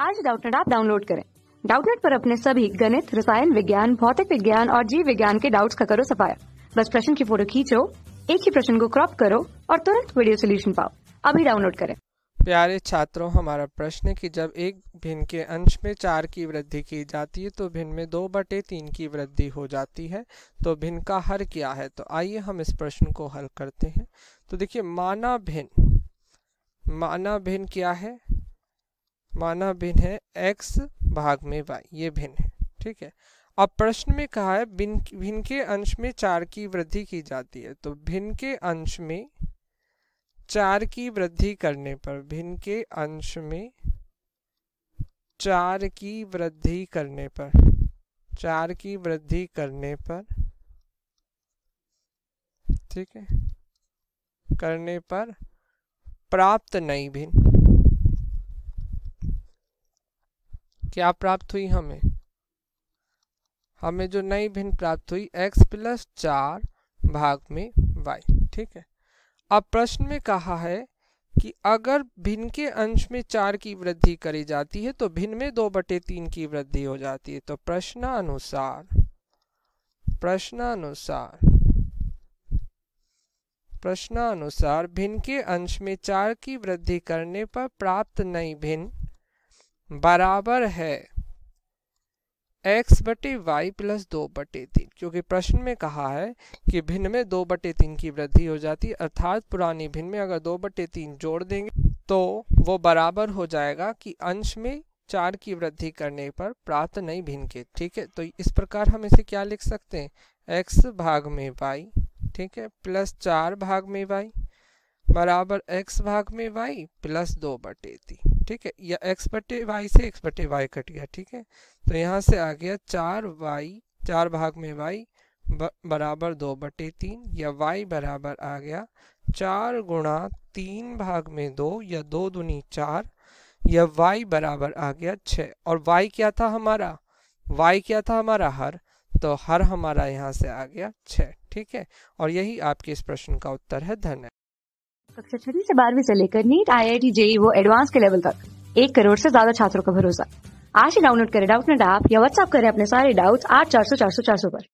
आज Doubtnut app download करें। Doubtnut पर अपने सभी गणित, रसायन विज्ञान, भौतिक विज्ञान और जीव विज्ञान के डाउट्स का करो सफाया। बस प्रश्न की फ़ोटो खींचो, एक ही प्रश्न को क्रॉप करो और तुरंत वीडियो सोल्यूशन पाओ। अभी डाउनलोड करें। प्यारे छात्रों, हमारा प्रश्न है कि जब एक भिन्न के अंश में चार की वृद्धि की जाती है तो भिन्न में दो बटे तीन की वृद्धि हो जाती है तो भिन्न का हर क्या है? तो आइए हम इस प्रश्न को हल करते हैं। तो देखिए, माना भिन्न माना भिन्न क्या है? माना भिन्न है, x भाग में y, ये भिन्न है, ठीक है? अब प्रश्न में कहा है, भिन्न भिन्न के अंश में चार की वृद्धि की जाती है तो भिन्न के अंश में चार की वृद्धि करने पर भिन्न के अंश में चार की वृद्धि करने पर, चार की वृद्धि करने पर, ठीक है? करने पर प्राप्त नई भिन्न। क्या प्राप्त हुई हमें। हमें जो नई भिन्न प्राप्त हुई, x प्लस चार भाग में y, ठीक है? अब प्रश्न में कहा है कि अगर भिन्न के अंश में चार की वृद्धि करी जाती है तो भिन्न में दो बटे तीन की वृद्धि हो जाती है। तो प्रश्नानुसार प्रश्नानुसार प्रश्नानुसार भिन्न के अंश में चार की वृद्धि करने पर प्राप्त नई भिन्न बराबर है x बटे वाई प्लस दो बटे तीन, क्योंकि प्रश्न में कहा है कि भिन्न में दो बटे तीन की वृद्धि हो जाती है, अर्थात पुरानी भिन्न में अगर दो बटे तीन जोड़ देंगे तो वो बराबर हो जाएगा कि अंश में चार की वृद्धि करने पर प्राप्त नई भिन्न के, ठीक है? तो इस प्रकार हम इसे क्या लिख सकते हैं? x भाग में y, ठीक है? प्लस चार भाग में y, बराबर x भाग में y प्लस दो बटे तीन। ठीक है, या x बटे वाई से x बटे वाई कट गया, ठीक है? तो यहाँ से आ गया चार वाई चार भाग में y बराबर दो बटे तीन, या y बराबर आ गया चार गुणा तीन भाग में दो, या दो दुनी चार, या y बराबर आ गया छ। और y क्या था हमारा? वाई क्या था हमारा? हर। तो हर हमारा यहाँ से आ गया छ, ठीक है? और यही आपके इस प्रश्न का उत्तर है। धन्यवाद कक्षा छठी से बारहवीं से लेकर NEET I I T JEE वो एडवांस के लेवल तक। एक करोड़ से ज़्यादा छात्रों का भरोसा। आज ही डाउनलोड करें डाउट नेट ऐप या व्हाट्सएप करें अपने सारे डाउट्स आठ चार सौ चार सौ चार सौ पर।